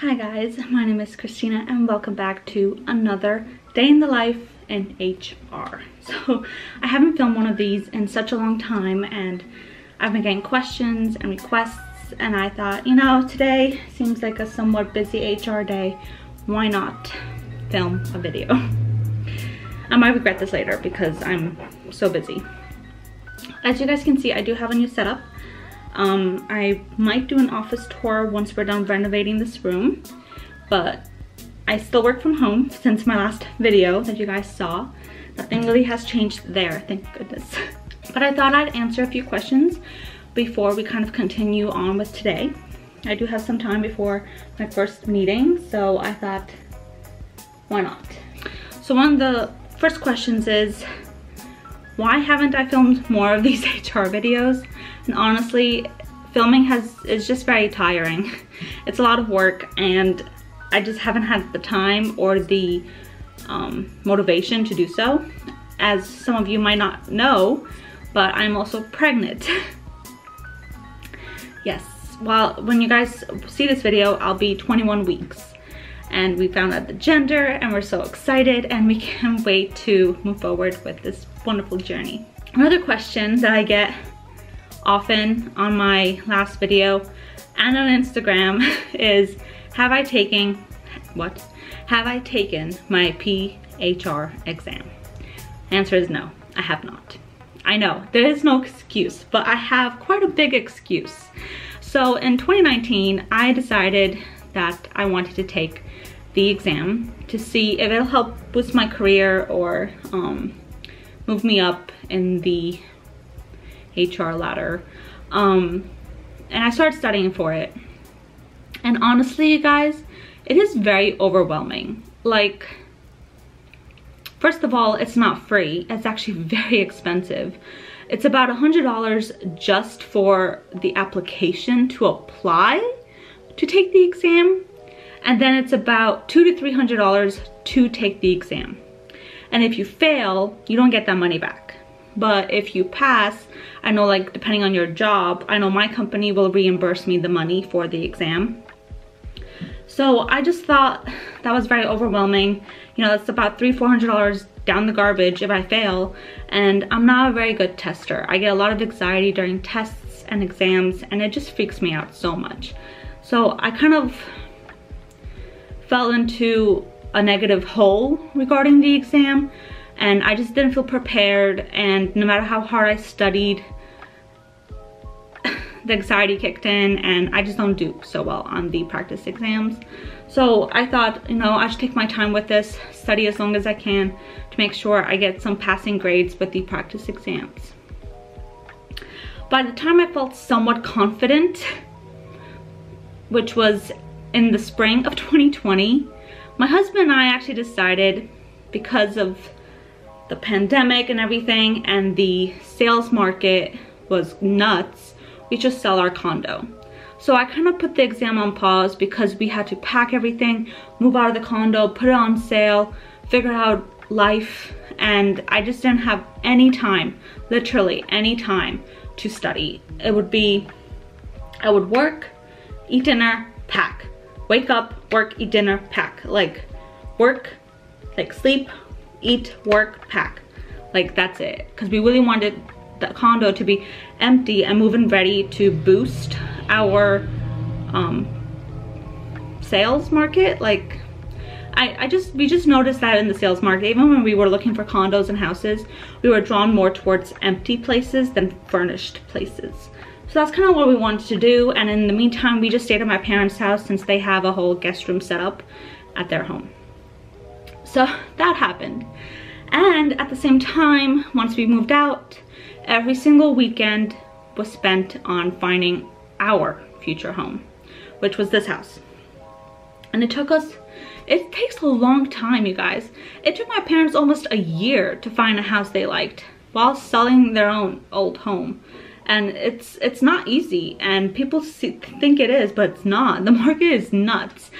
Hi guys, my name is Khrystyna and welcome back to another day in the life in HR. So I haven't filmed one of these in such a long time and I've been getting questions and requests and I thought, you know, today seems like a somewhat busy HR day. Why not film a video? I might regret this later because I'm so busy. As you guys can see, I do have a new setup. Um, I might do an office tour once we're done renovating this room, but I still work from home since my last video that you guys saw. Nothing really has changed there, thank goodness. But I thought I'd answer a few questions before we kind of continue on with today. I do have some time before my first meeting, so I thought, why not? So one of the first questions is, why haven't I filmed more of these HR videos? And honestly, filming has is just very tiring. It's a lot of work and I just haven't had the time or the um, motivation to do so. As some of you might not know, but I'm also pregnant. yes, well, when you guys see this video, I'll be 21 weeks. And we found out the gender and we're so excited and we can't wait to move forward with this wonderful journey. Another question that I get often on my last video and on Instagram is, have I taken, what? Have I taken my PHR exam? answer is no, I have not. I know, there is no excuse, but I have quite a big excuse. So in 2019, I decided that I wanted to take the exam to see if it'll help boost my career or um, move me up in the HR ladder. Um, and I started studying for it. And honestly, you guys, it is very overwhelming. Like, first of all, it's not free. It's actually very expensive. It's about $100 just for the application to apply to take the exam. And then it's about two to $300 to take the exam. And if you fail, you don't get that money back. But if you pass, I know like depending on your job, I know my company will reimburse me the money for the exam. So I just thought that was very overwhelming. You know, that's about three, four hundred dollars down the garbage if I fail. And I'm not a very good tester. I get a lot of anxiety during tests and exams and it just freaks me out so much. So I kind of fell into a negative hole regarding the exam and I just didn't feel prepared and no matter how hard I studied the anxiety kicked in and I just don't do so well on the practice exams. So I thought, you know, I should take my time with this, study as long as I can to make sure I get some passing grades with the practice exams. By the time I felt somewhat confident, which was in the spring of 2020, my husband and I actually decided because of the pandemic and everything and the sales market was nuts, we just sell our condo. So I kind of put the exam on pause because we had to pack everything, move out of the condo, put it on sale, figure out life, and I just didn't have any time, literally any time to study. It would be, I would work, eat dinner, pack. Wake up, work, eat dinner, pack. Like work, like sleep, eat, work, pack. Like that's it. Because we really wanted the condo to be empty and moving ready to boost our um, sales market. Like I, I just, we just noticed that in the sales market, even when we were looking for condos and houses, we were drawn more towards empty places than furnished places. So that's kind of what we wanted to do. And in the meantime, we just stayed at my parents' house since they have a whole guest room set up at their home. So that happened. And at the same time, once we moved out, every single weekend was spent on finding our future home, which was this house. And it took us, it takes a long time, you guys. It took my parents almost a year to find a house they liked while selling their own old home. And it's it's not easy and people see, think it is, but it's not. The market is nuts.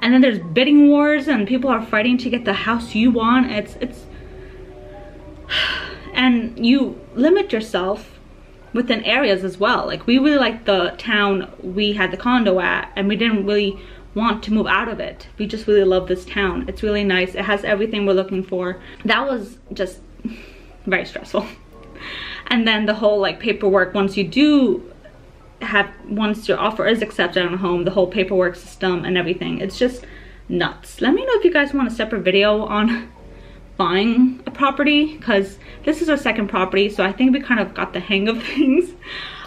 And then there's bidding wars and people are fighting to get the house you want. It's, it's, and you limit yourself within areas as well. Like we really liked the town we had the condo at and we didn't really want to move out of it. We just really love this town. It's really nice. It has everything we're looking for. That was just very stressful. And then the whole like paperwork, once you do have, once your offer is accepted on a home, the whole paperwork system and everything, it's just nuts. Let me know if you guys want a separate video on buying a property because this is our second property so I think we kind of got the hang of things.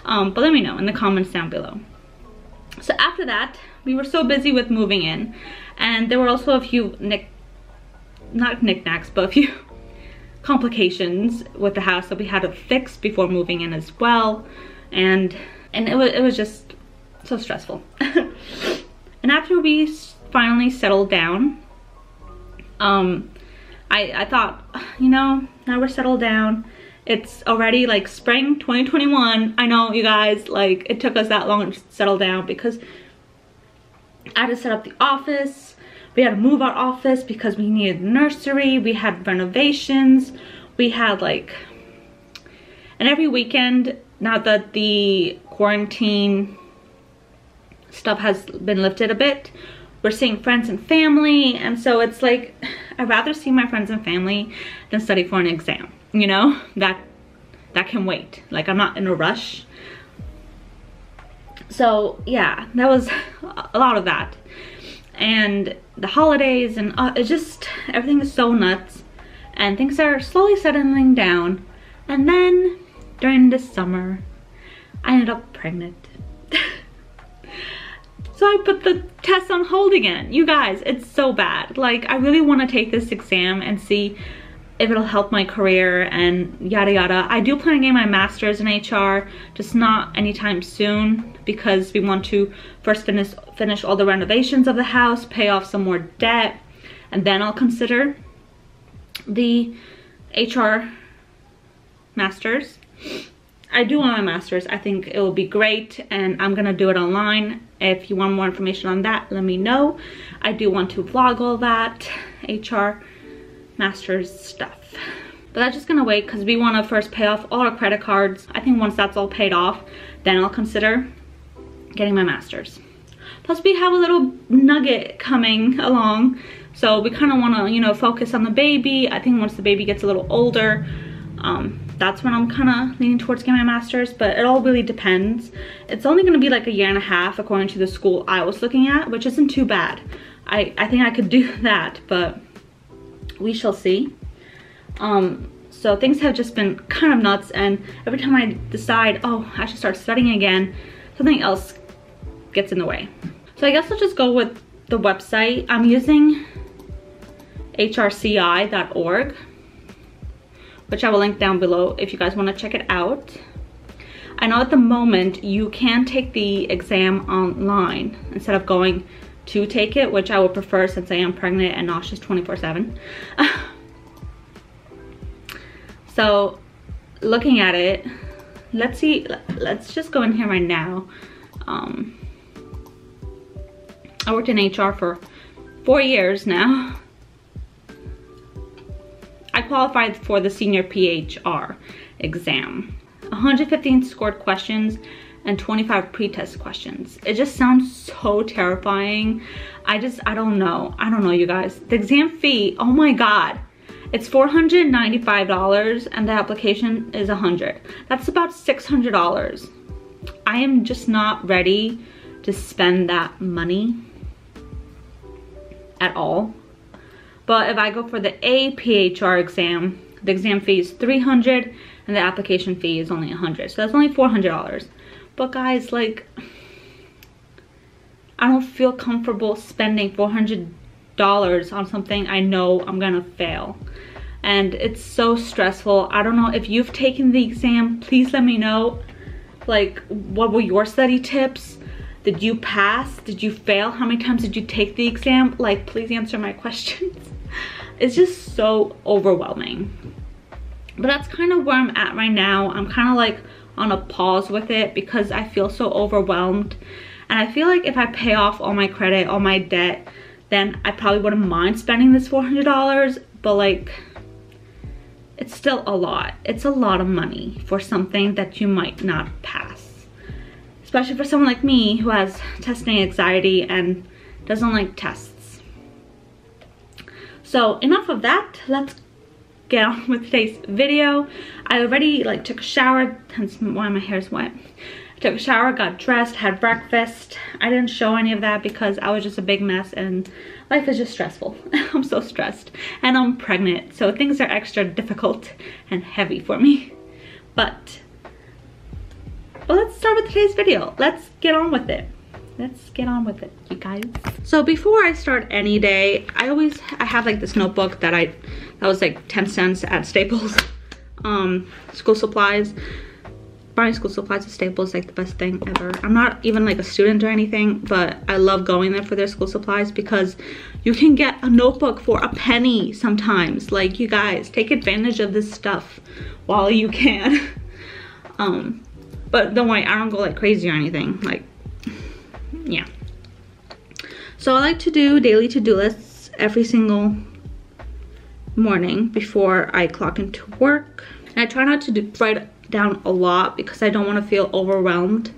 Um, but let me know in the comments down below. So after that we were so busy with moving in and there were also a few not knickknacks but a few complications with the house that we had to fix before moving in as well. And and it was, it was just so stressful and after we finally settled down um I, I thought, you know, now we're settled down. It's already like spring 2021. I know you guys, like it took us that long to settle down because I had to set up the office. We had to move our office because we needed nursery. We had renovations. We had like, and every weekend, now that the quarantine stuff has been lifted a bit, we're seeing friends and family. And so it's like, I'd rather see my friends and family than study for an exam, you know? That, that can wait. Like I'm not in a rush. So yeah, that was a lot of that. And the holidays and uh, it's just, everything is so nuts. And things are slowly settling down. And then during the summer, I ended up pregnant. So I put the test on hold again. You guys, it's so bad. Like, I really want to take this exam and see if it'll help my career and yada yada. I do plan on getting my master's in HR, just not anytime soon because we want to first finish, finish all the renovations of the house, pay off some more debt, and then I'll consider the HR master's. I do want my master's. I think it will be great and I'm gonna do it online. If you want more information on that, let me know. I do want to vlog all that HR master's stuff. But that's just gonna wait because we wanna first pay off all our credit cards. I think once that's all paid off, then I'll consider getting my master's. Plus we have a little nugget coming along. So we kind of want to, you know, focus on the baby. I think once the baby gets a little older, um, that's when I'm kind of leaning towards getting my master's, but it all really depends. It's only going to be like a year and a half according to the school I was looking at, which isn't too bad. I, I think I could do that, but we shall see. Um, so things have just been kind of nuts and every time I decide, oh, I should start studying again, something else gets in the way. So I guess I'll just go with the website. I'm using hrci.org which I will link down below if you guys want to check it out. I know at the moment you can take the exam online instead of going to take it, which I would prefer since I am pregnant and nauseous 24 7. so looking at it, let's see, let's just go in here right now. Um, I worked in HR for four years now qualified for the senior PHR exam. 115 scored questions and 25 pretest questions. It just sounds so terrifying. I just, I don't know. I don't know, you guys. The exam fee, oh my God. It's $495 and the application is 100. That's about $600. I am just not ready to spend that money at all. But if I go for the APHR exam, the exam fee is 300 and the application fee is only 100. So that's only $400. But guys, like, I don't feel comfortable spending $400 on something I know I'm gonna fail. And it's so stressful. I don't know if you've taken the exam, please let me know. Like, what were your study tips? Did you pass? Did you fail? How many times did you take the exam? Like, please answer my questions it's just so overwhelming. But that's kind of where I'm at right now. I'm kind of like on a pause with it because I feel so overwhelmed. And I feel like if I pay off all my credit, all my debt, then I probably wouldn't mind spending this $400. But like, it's still a lot. It's a lot of money for something that you might not pass. Especially for someone like me who has testing anxiety and doesn't like tests. So enough of that. Let's get on with today's video. I already like took a shower, hence why my hair is wet. I took a shower, got dressed, had breakfast. I didn't show any of that because I was just a big mess and life is just stressful. I'm so stressed and I'm pregnant. So things are extra difficult and heavy for me. But, well, let's start with today's video. Let's get on with it let's get on with it you guys. So before i start any day i always i have like this notebook that i that was like 10 cents at staples um school supplies. Buying school supplies at staples like the best thing ever. I'm not even like a student or anything but i love going there for their school supplies because you can get a notebook for a penny sometimes. Like you guys take advantage of this stuff while you can. Um but don't worry i don't go like crazy or anything. Like yeah. So I like to do daily to-do lists every single morning before I clock into work. And I try not to do, write down a lot because I don't want to feel overwhelmed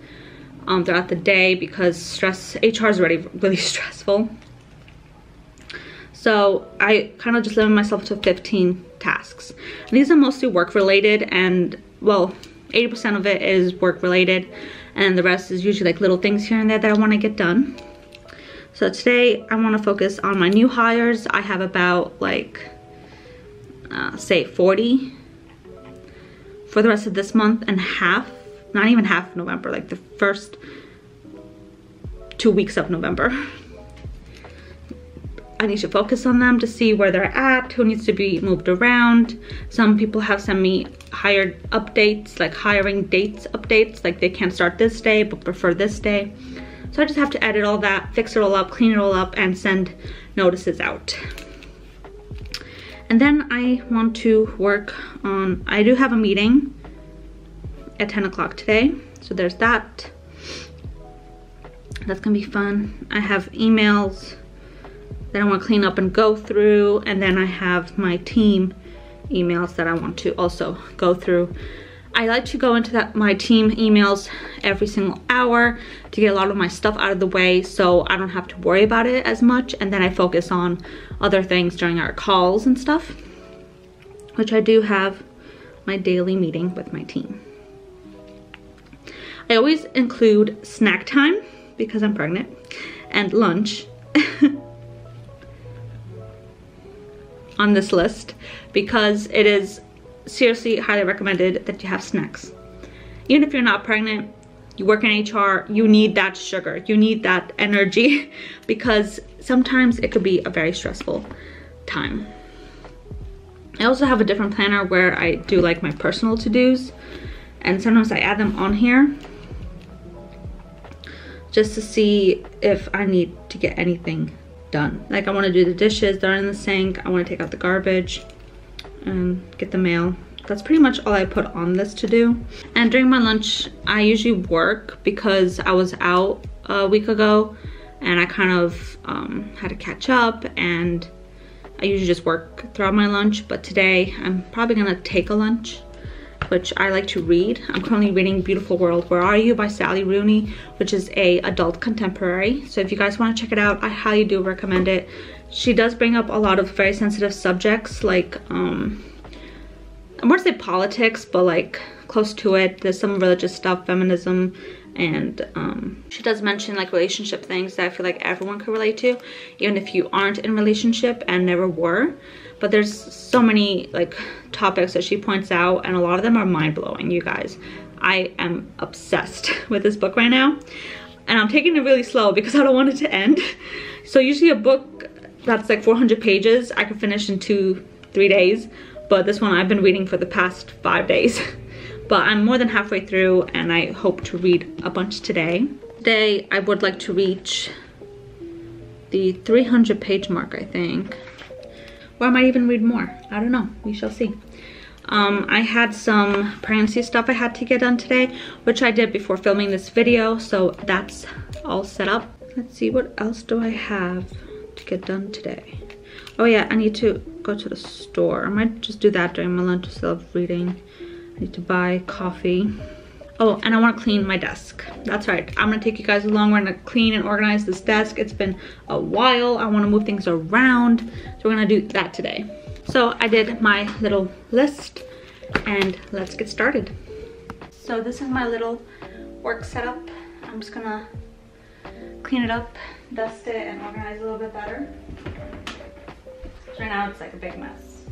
um, throughout the day because stress, HR is already really stressful. So I kind of just limit myself to 15 tasks. And these are mostly work related and well, 80% of it is work related and the rest is usually like little things here and there that I want to get done. So today I want to focus on my new hires. I have about like, uh, say 40 for the rest of this month and half, not even half November, like the first two weeks of November. I need to focus on them to see where they're at, who needs to be moved around. Some people have sent me hired updates, like hiring dates updates, like they can't start this day but prefer this day. So I just have to edit all that, fix it all up, clean it all up, and send notices out. And then I want to work on, I do have a meeting at 10 o'clock today. So there's that. That's gonna be fun. I have emails that I want to clean up and go through. And then I have my team emails that I want to also go through. I like to go into that my team emails every single hour to get a lot of my stuff out of the way so I don't have to worry about it as much and then I focus on other things during our calls and stuff which I do have my daily meeting with my team. I always include snack time because I'm pregnant and lunch on this list because it is seriously highly recommended that you have snacks. Even if you're not pregnant, you work in HR, you need that sugar, you need that energy because sometimes it could be a very stressful time. I also have a different planner where I do like my personal to-dos and sometimes I add them on here just to see if I need to get anything done. Like I want to do the dishes, they're in the sink. I want to take out the garbage and get the mail. That's pretty much all I put on this to do. And during my lunch, I usually work because I was out a week ago and I kind of um, had to catch up and I usually just work throughout my lunch. But today I'm probably gonna take a lunch which I like to read. I'm currently reading Beautiful World, Where Are You by Sally Rooney, which is a adult contemporary. So if you guys wanna check it out, I highly do recommend it. She does bring up a lot of very sensitive subjects like, um, I won't say politics, but like close to it. There's some religious stuff, feminism, and um, she does mention like relationship things that I feel like everyone could relate to, even if you aren't in relationship and never were but there's so many like topics that she points out and a lot of them are mind-blowing you guys. I am obsessed with this book right now and i'm taking it really slow because i don't want it to end. So usually a book that's like 400 pages i could finish in two three days but this one i've been reading for the past five days. But i'm more than halfway through and i hope to read a bunch today. Today i would like to reach the 300 page mark i think or I might even read more. I don't know. We shall see. Um, I had some pregnancy stuff I had to get done today, which I did before filming this video, so that's all set up. Let's see, what else do I have to get done today? Oh yeah, I need to go to the store. I might just do that during my lunch instead of reading. I need to buy coffee. Oh, and I want to clean my desk. That's right. I'm to take you guys along. We're to clean and organize this desk. It's been a while. I want to move things around. So we're to do that today. So I did my little list and let's get started. So this is my little work setup. I'm just to clean it up, dust it, and organize a little bit better. Right now it's like a big mess.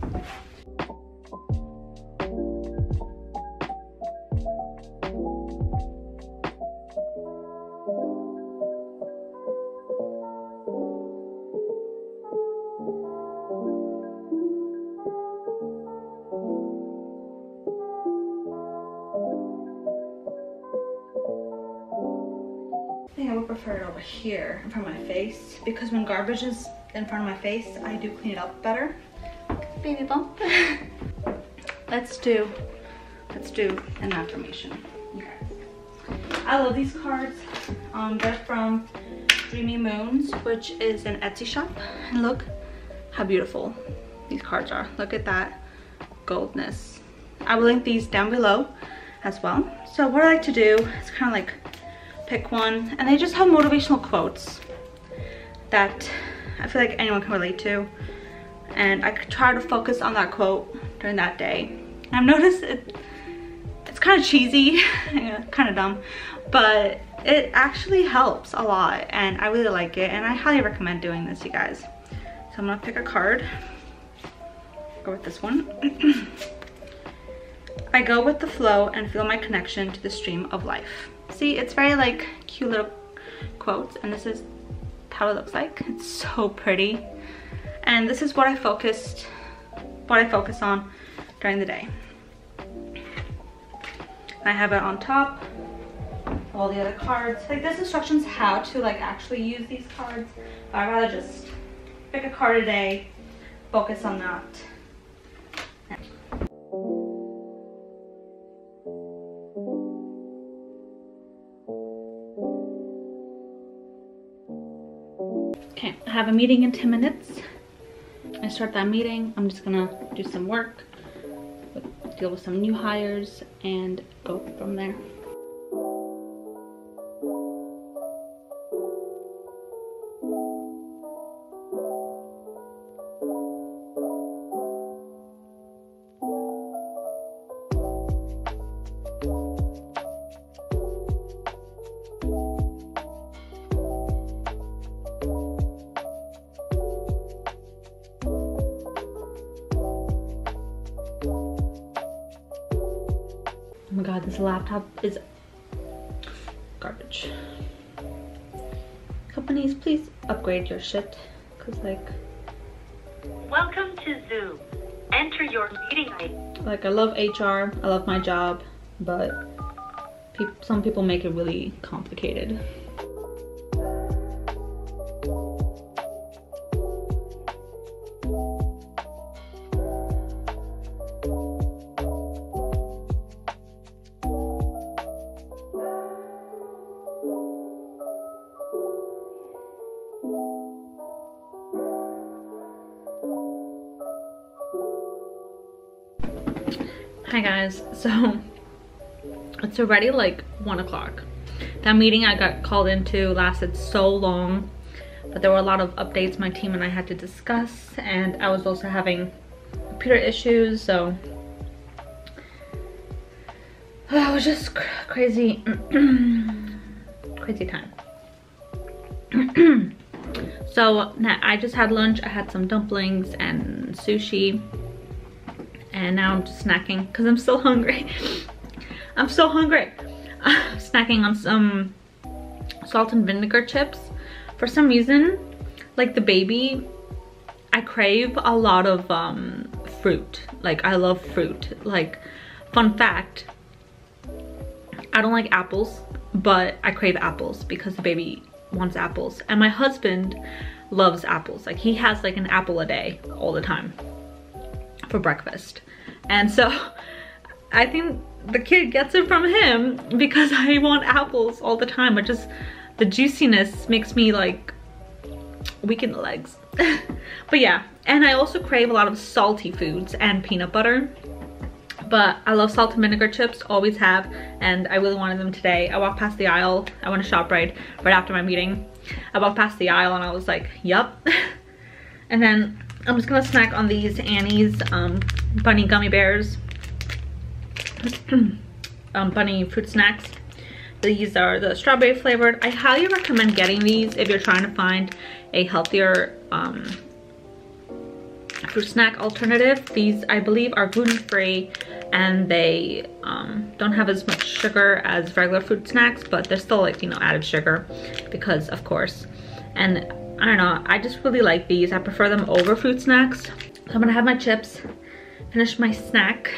Prefer it over here in front of my face because when garbage is in front of my face, I do clean it up better. Baby bump. let's do, let's do an affirmation. Okay. I love these cards. Um, they're from Dreamy Moons, which is an Etsy shop. And look how beautiful these cards are. Look at that goldness. I will link these down below as well. So what I like to do is kind of like pick one and they just have motivational quotes that I feel like anyone can relate to and I try to focus on that quote during that day. I've noticed it, it's kind of cheesy, kind of dumb, but it actually helps a lot and I really like it and I highly recommend doing this you guys. So I'm gonna pick a card, go with this one. I go with the flow and feel my connection to the stream of life. See, it's very like cute little quotes and this is how it looks like. It's so pretty. And this is what I focused, what I focus on during the day. I have it on top, all the other cards. Like this instructions how to like actually use these cards. But I'd rather just pick a card a day, focus on that. Have a meeting in 10 minutes. I start that meeting. I'm just gonna do some work, deal with some new hires, and go from there. This laptop is garbage. Companies, please upgrade your shit. Cause like... Welcome to Zoom. Enter your meeting ID. Like I love HR, I love my job, but pe some people make it really complicated. Hi guys, so it's already like one o'clock. That meeting I got called into lasted so long, but there were a lot of updates my team and I had to discuss and I was also having computer issues, so oh, it was just crazy, crazy time. so I just had lunch, I had some dumplings and sushi and now I'm just snacking because I'm still hungry. I'm so hungry. snacking on some salt and vinegar chips. For some reason, like the baby, I crave a lot of um, fruit. Like I love fruit. Like fun fact, I don't like apples, but I crave apples because the baby wants apples. And my husband loves apples. Like he has like an apple a day all the time for breakfast. And so I think the kid gets it from him because I want apples all the time. It just, the juiciness makes me like weaken the legs. but yeah, and I also crave a lot of salty foods and peanut butter. but I love salt and vinegar chips, always have, and I really wanted them today. I walked past the aisle, I went to ShopRite right after my meeting. I walked past the aisle and I was like, yup. and then I'm just gonna snack on these Annie's um, bunny gummy bears. um, bunny fruit snacks. These are the strawberry flavored. I highly recommend getting these if you're trying to find a healthier um, fruit snack alternative. These, I believe, are gluten-free and they um, don't have as much sugar as regular fruit snacks, but they're still like, you know, added sugar because of course. And I don't know, I just really like these. I prefer them over fruit snacks. So I'm gonna have my chips, finish my snack,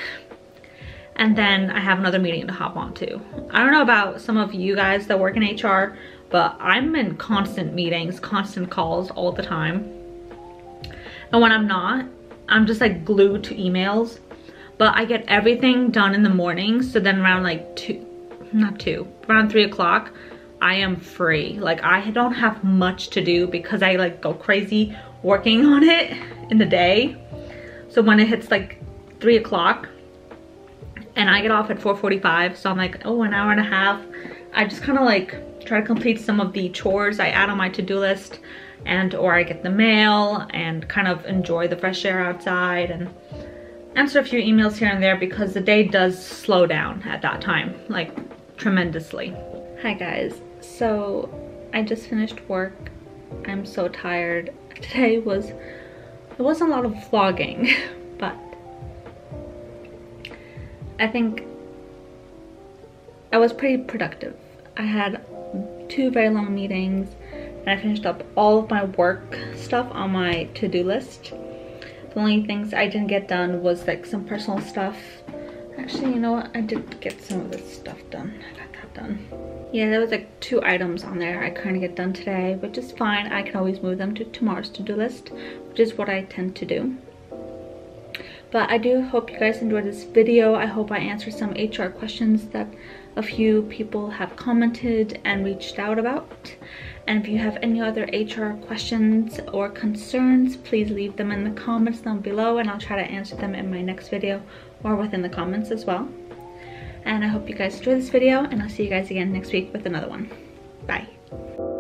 and then I have another meeting to hop on to. I don't know about some of you guys that work in HR, but I'm in constant meetings, constant calls all the time. And when I'm not, I'm just like glued to emails. But I get everything done in the morning. So then around like two, not two, around three o'clock, I am free. Like I don't have much to do because I like go crazy working on it in the day. So when it hits like three o'clock and I get off at 4.45, so I'm like, oh, an hour and a half. I just kind of like try to complete some of the chores I add on my to-do list and or I get the mail and kind of enjoy the fresh air outside and answer a few emails here and there because the day does slow down at that time, like tremendously. Hi guys, so I just finished work. I'm so tired. Today was, it wasn't a lot of vlogging, but I think I was pretty productive. I had two very long meetings and I finished up all of my work stuff on my to-do list. The only things I didn't get done was like some personal stuff. Actually, you know what? I did get some of this stuff done. I got that done. Yeah, there was like two items on there I couldn't get done today, which is fine. I can always move them to tomorrow's to-do list, which is what I tend to do. But I do hope you guys enjoyed this video. I hope I answered some HR questions that a few people have commented and reached out about. And if you have any other HR questions or concerns, please leave them in the comments down below and I'll try to answer them in my next video or within the comments as well. And I hope you guys enjoyed this video and I'll see you guys again next week with another one. Bye.